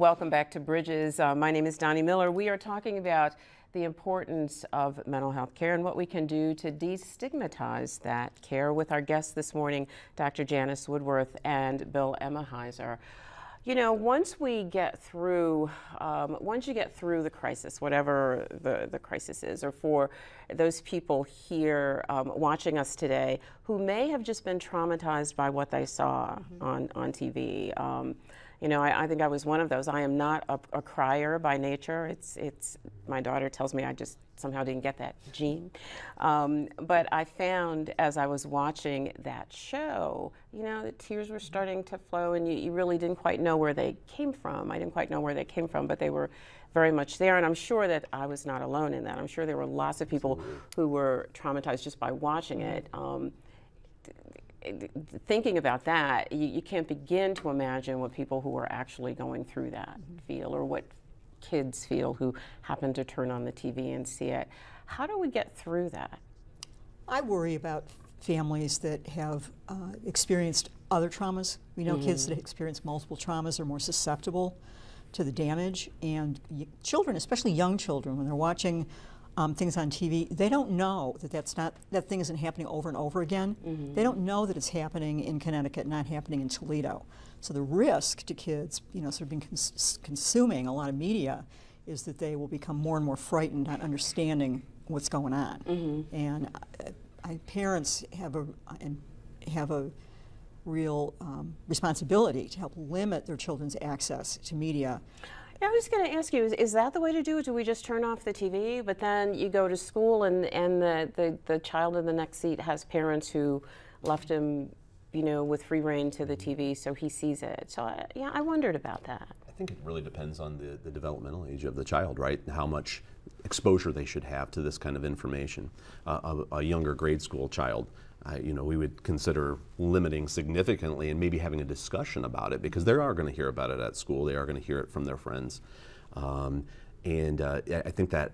Welcome back to Bridges. Uh, my name is Donnie Miller. We are talking about the importance of mental health care and what we can do to destigmatize that care with our guests this morning, Dr. Janice Woodworth and Bill Emahiser. You know, once we get through, um, once you get through the crisis, whatever the, the crisis is, or for those people here um, watching us today who may have just been traumatized by what they saw mm-hmm. on, on TV. Um, you know, I, I, think I was one of those. I am not a, a, crier by nature. It's, it's, my daughter tells me I just somehow didn't get that gene. Um, but I found as I was watching that show, you know, the tears were starting to flow and you, you really didn't quite know where they came from. I didn't quite know where they came from, but they were very much there. And I'm sure that I was not alone in that. I'm sure there were lots of people who were traumatized just by watching it. Um, thinking about that, you, you, can't begin to imagine what people who are actually going through that mm-hmm. feel or what kids feel who happen to turn on the TV and see it. How do we get through that? I worry about families that have uh, experienced other traumas. We know mm-hmm. kids that experience multiple traumas are more susceptible to the damage, and y- children, especially young children, when they're watching um, things on TV, they don't know that that's not that thing isn't happening over and over again. Mm-hmm. They don't know that it's happening in Connecticut, not happening in Toledo. So the risk to kids, you know, sort of being cons- consuming a lot of media, is that they will become more and more frightened, not understanding what's going on. Mm-hmm. And uh, I, parents have a and have a real um, responsibility to help limit their children's access to media. Yeah, I was going to ask you, is, is, that the way to do it? Do we just turn off the TV, but then you go to school and, and the, the, the child in the next seat has parents who left him, you know, with free rein to the TV so he sees it. So, I, yeah, I wondered about that. I think it really depends on the, the developmental age of the child, right? How much exposure they should have to this kind of information. Uh, a, a younger grade school child uh, you know, we would consider limiting significantly and maybe having a discussion about it because they are going to hear about it at school. They are going to hear it from their friends. Um, and uh, I think that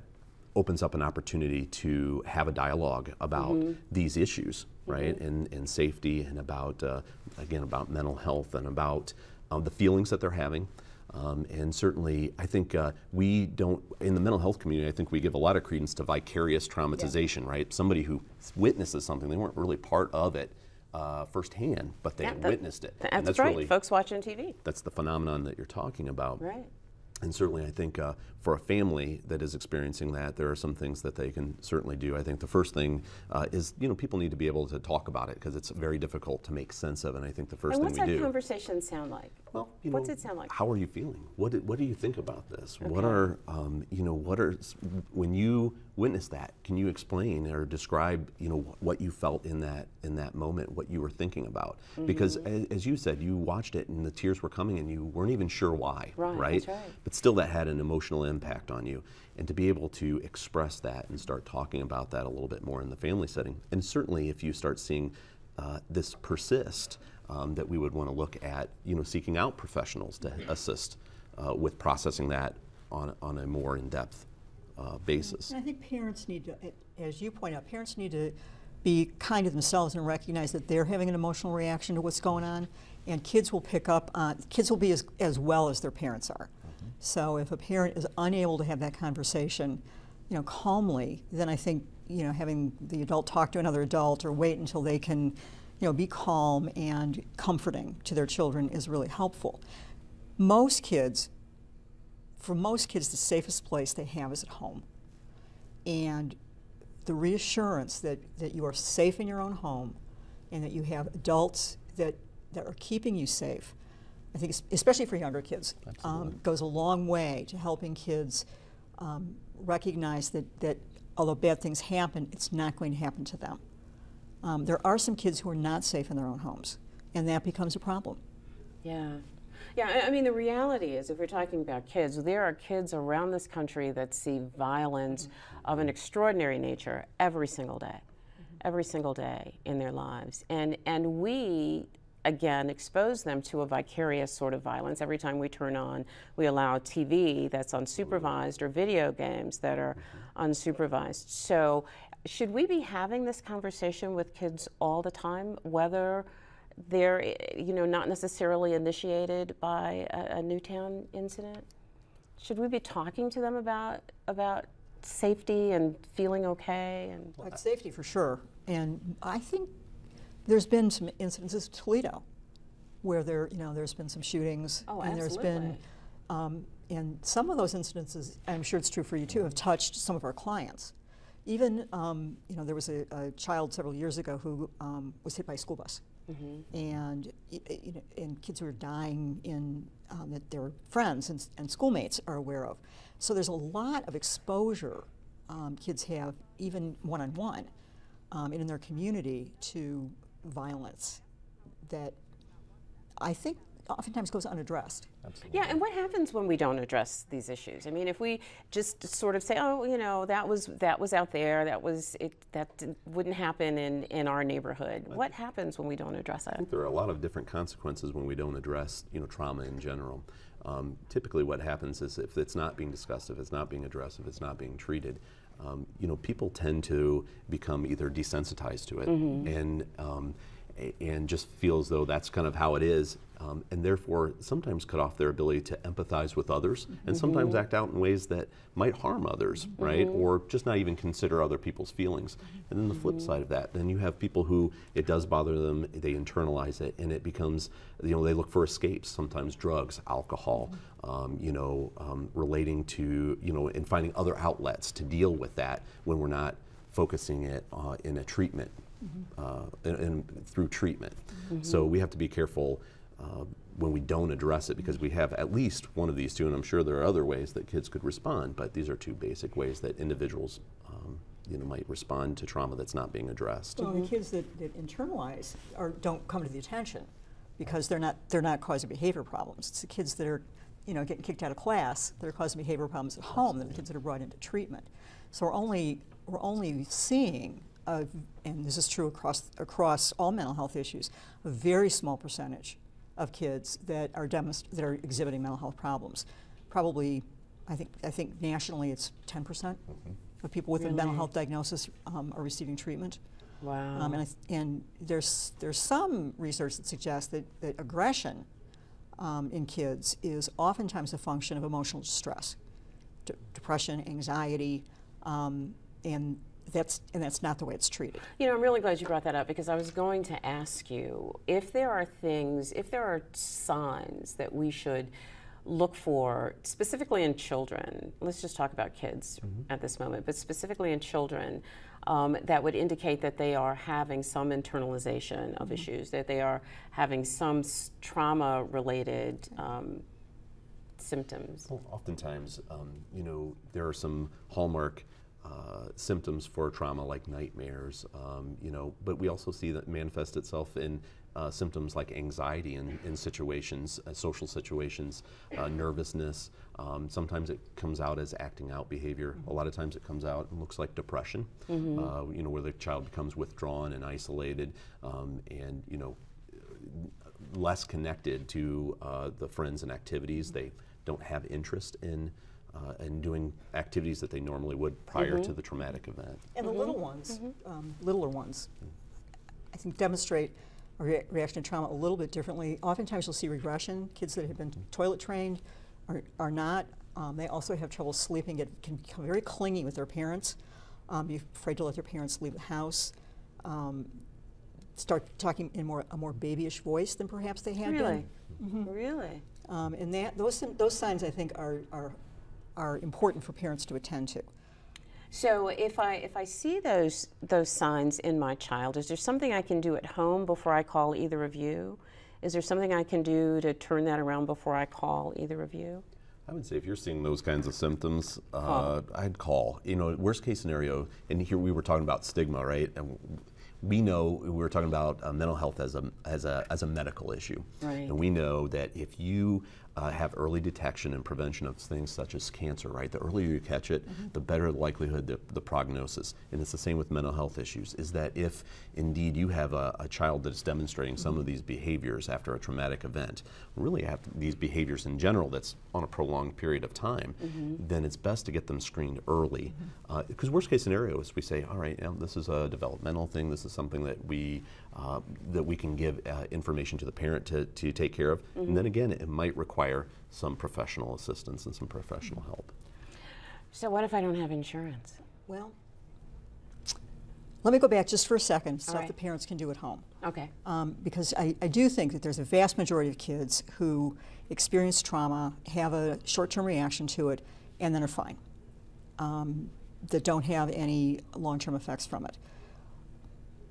opens up an opportunity to have a dialogue about mm-hmm. these issues, right? Mm-hmm. And, and safety and about, uh, again, about mental health and about um, the feelings that they're having. Um, and certainly, I think uh, we don't, in the mental health community, I think we give a lot of credence to vicarious traumatization, yeah. right? Somebody who witnesses something, they weren't really part of it uh, firsthand, but they yeah, that, witnessed it. That's, that's right, really, folks watching TV. That's the phenomenon that you're talking about. Right. And certainly, I think uh, for a family that is experiencing that, there are some things that they can certainly do. I think the first thing uh, is, you know, people need to be able to talk about it because it's very difficult to make sense of. And I think the first and thing we do. What's that conversation sound like? Well, you know, what's it sound like? How are you feeling? What do, what do you think about this? Okay. What are, um, you know, what are when you witness that? Can you explain or describe, you know, what you felt in that in that moment, what you were thinking about? Mm-hmm. Because as, as, you said, you watched it and the tears were coming and you weren't even sure why, right? Right. right. But still, that had an emotional impact on you and to be able to express that and start talking about that a little bit more in the family setting. And certainly, if you start seeing uh, this persist, um, that we would want to look at, you know, seeking out professionals to assist uh, with processing that on, on a more in-depth uh, basis. And I think parents need to, as you point out, parents need to be kind to themselves and recognize that they're having an emotional reaction to what's going on, and kids will pick up on, kids will be as, as well as their parents are. So if a parent is unable to have that conversation, you know, calmly, then I think, you know, having the adult talk to another adult or wait until they can, you know, be calm and comforting to their children is really helpful. Most kids, for most kids, the safest place they have is at home. And the reassurance that, that you are safe in your own home and that you have adults that, that are keeping you safe I think, especially for younger kids, um, goes a long way to helping kids um, recognize that, that although bad things happen, it's not going to happen to them. Um, there are some kids who are not safe in their own homes, and that becomes a problem. Yeah. Yeah, I mean, the reality is, if we're talking about kids, there are kids around this country that see violence mm-hmm. of an extraordinary nature every single day, mm-hmm. every single day in their lives. And, and we again expose them to a vicarious sort of violence. Every time we turn on, we allow TV that's unsupervised or video games that are unsupervised. So, should we be having this conversation with kids all the time, whether they're, eh, you know, not necessarily initiated by a, a Newtown incident? Should we be talking to them about about safety and feeling okay? And Like safety for sure. And I think there's been some incidences in Toledo where there, you know, there's been some shootings. Oh, and there's been, um, and some of those incidences, I'm sure it's true for you too, have touched some of our clients. Even, um, you know, there was a, a child several years ago who um, was hit by a school bus. And, y- y- you know, and kids who are dying in, um, that their friends and, and schoolmates are aware of. So there's a lot of exposure um, kids have, even one on one, and in their community to violence that I think oftentimes goes unaddressed. Absolutely. Yeah, and what happens when we don't address these issues? I mean, if we just sort of say, "Oh, you know, that was that was out there, that was it, that d- wouldn't happen in in our neighborhood." What happens when we don't address it? I it? think there are a lot of different consequences when we don't address, you know, trauma in general. Um, typically, what happens is if it's not being discussed, if it's not being addressed, if it's not being treated, um, you know, people tend to become either desensitized to it and um, a- and just feel as though that's kind of how it is, um, and therefore sometimes cut off their ability to empathize with others, and sometimes act out in ways that might harm others, right? Or just not even consider other people's feelings. And then the flip side of that, then you have people who it does bother them, they internalize it, and it becomes, you know, they look for escapes. Sometimes drugs, alcohol, um, you know, um, relating to, you know, and finding other outlets to deal with that when we're not focusing it uh, in a treatment uh, and, and through treatment. So we have to be careful uh, when we don't address it because we have at least one of these two, and I'm sure there are other ways that kids could respond, but these are two basic ways that individuals, um, you know, might respond to trauma that's not being addressed. Well, the kids that, that internalize or don't come to the attention because they're not they're not causing behavior problems. It's the kids that are, you know, getting kicked out of class that are causing behavior problems at home than the kids that are brought into treatment. So we're only we're only seeing, a, and this is true across across all mental health issues, a very small percentage of kids that are demonst- that are exhibiting mental health problems. Probably, I think I think nationally it's 10 percent of people with a mental health diagnosis um, are receiving treatment. Wow. Um, and, I th- and there's there's some research that suggests that, that aggression um, in kids is oftentimes a function of emotional distress, D- depression, anxiety, um, and that's and that's not the way it's treated. You know, I'm really glad you brought that up because I was going to ask you if there are things, if there are signs that we should look for, specifically in children. Let's just talk about kids at this moment, but specifically in children, um, that would indicate that they are having some internalization of issues, that they are having some trauma related um, symptoms. Well, oftentimes, um, you know, there are some hallmark uh, symptoms for trauma like nightmares, um, you know, but we also see that manifest itself in uh, symptoms like anxiety in, in situations, uh, social situations, uh, nervousness. Um, sometimes it comes out as acting out behavior. A lot of times it comes out and looks like depression, uh, you know, where the child becomes withdrawn and isolated um, and, you know, less connected to uh, the friends and activities. They don't have interest in uh, in doing activities that they normally would prior to the traumatic event. And the little ones, um, littler ones, I think demonstrate a rea- reaction to trauma a little bit differently. Oftentimes you'll see regression. Kids that have been toilet trained are, are not. Um, they also have trouble sleeping, get, can become very clingy with their parents, um, be afraid to let their parents leave the house. Um, start talking in more a more babyish voice than perhaps they had Really? been. Really? Um, and that those those signs I think are, are are important for parents to attend to. So if I if I see those those signs in my child, is there something I can do at home before I call either of you? Is there something I can do to turn that around before I call either of you? I would say if you're seeing those kinds of symptoms, uh, I'd call. You know, worst case scenario, and here we were talking about stigma, right? And we know we were talking about uh, mental health as a as a as a medical issue, Right. and we know that if you uh, have early detection and prevention of things such as cancer, right? The earlier you catch it, the better the likelihood, the, the prognosis. And it's the same with mental health issues, is that if indeed you have a, a child that is demonstrating some of these behaviors after a traumatic event, really after these behaviors in general that's on a prolonged period of time, then it's best to get them screened early. Because worst case scenario is we say, all right, you know, this is a developmental thing, this is something that we, uh, that we can give uh, information to the parent to, to take care of. And then again, it might require some professional assistance and some professional help. So what if I don't have insurance? Well, let me go back just for a second, stuff right. the parents can do at home. Okay. Um, because I, I do think that there's a vast majority of kids who experience trauma, have a short-term reaction to it, and then are fine. Um, that don't have any long-term effects from it.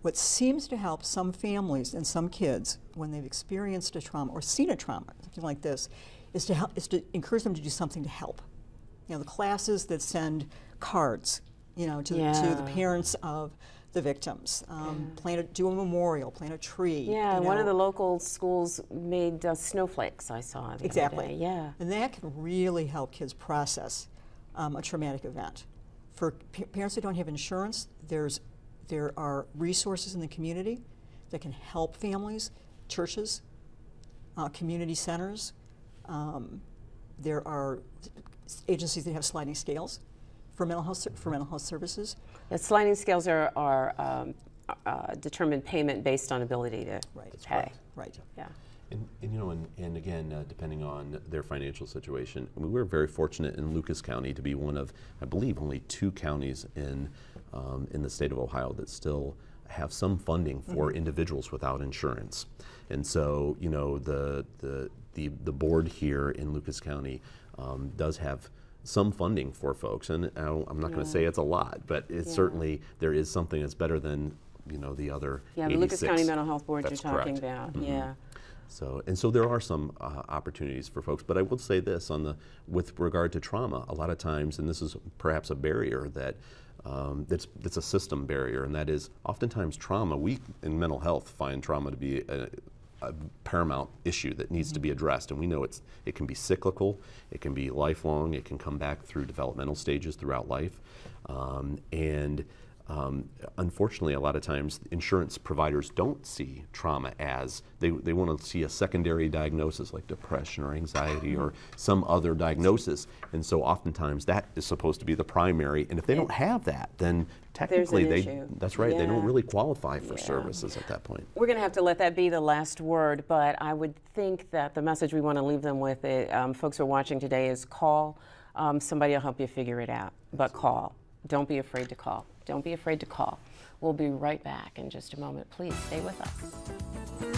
What seems to help some families and some kids when they've experienced a trauma or seen a trauma, something like this, is to help is to encourage them to do something to help. You know, the classes that send cards, you know, to, the, to the parents of the victims, um, plant a, do a memorial, plant a tree. Yeah, you one of the local schools made uh, snowflakes. I saw the other Exactly. day. Yeah. And that can really help kids process um, a traumatic event. For pa- parents that don't have insurance, there's there are resources in the community that can help families, churches, uh, community centers. Um, there are agencies that have sliding scales for mental health for mental health services. The sliding scales are, are um, uh, determine payment based on ability to Right. That's pay. Right. Yeah. And, and you know, and, and again, uh, depending on their financial situation, I mean, we're very fortunate in Lucas County to be one of, I believe, only two counties in um, in the state of Ohio that still have some funding for individuals without insurance. And so, you know, the the the, the board here in Lucas County um, does have some funding for folks, and I'm not going to say it's a lot, but it's Yeah. certainly there is something that's better than you know the other. Yeah, the Lucas County Mental Health Board That's you're talking correct. About. Yeah. So and so there are some uh, opportunities for folks, but I will say this on the with regard to trauma, a lot of times, and this is perhaps a barrier that um, that's that's a system barrier, and that is oftentimes trauma. We in mental health find trauma to be a, a paramount issue that needs to be addressed, and we know it's it can be cyclical, it can be lifelong, it can come back through developmental stages throughout life, um, and um, unfortunately, a lot of times insurance providers don't see trauma as they, they want to see a secondary diagnosis like depression or anxiety or some other diagnosis. And so oftentimes that is supposed to be the primary. And if they don't have that, then technically they issue. that's right, they don't really qualify for Yeah. services at that point. We're going to have to let that be the last word, but I would think that the message we want to leave them with, it, um, folks who are watching today, is call. Um, somebody will help you figure it out, but call. Don't be afraid to call. Don't be afraid to call. We'll be right back in just a moment. Please stay with us.